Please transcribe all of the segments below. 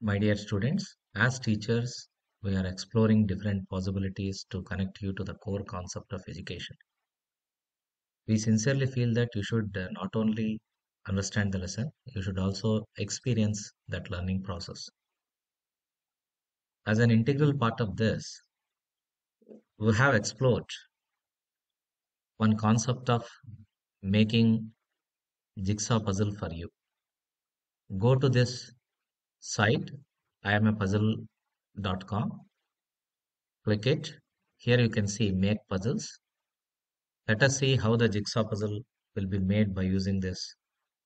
My dear students, as teachers, we are exploring different possibilities to connect you to the core concept of education. We sincerely feel that you should uh, not only understand the lesson, you should also experience that learning process. As an integral part of this, we have explored one concept of making jigsaw puzzle for you. Go to this site iamapuzzle.com click it. Here you can see make puzzles. Let us see how the jigsaw puzzle will be made by using this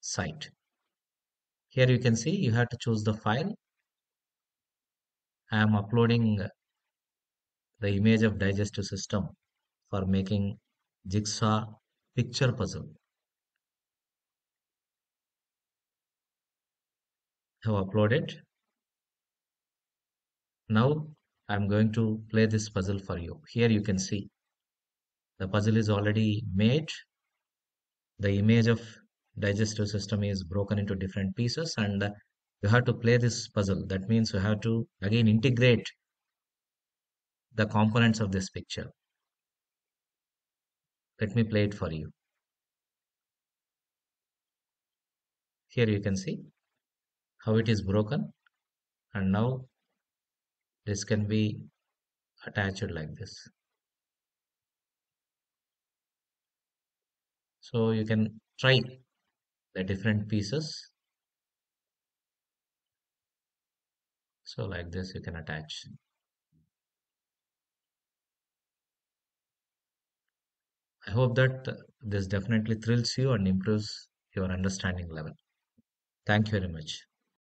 site. Here you can see you have to choose the file. I am uploading the image of digestive system for making jigsaw picture puzzle have uploaded. Now I'm going to play this puzzle for you. Here you can see. The puzzle is already made. The image of digestive system is broken into different pieces and uh, you have to play this puzzle. That means you have to again integrate the components of this picture. Let me play it for you. Here you can see how it is broken and now this can be attached like this so you can try the different pieces so like this you can attach I hope that this definitely thrills you and improves your understanding level. Thank you very much.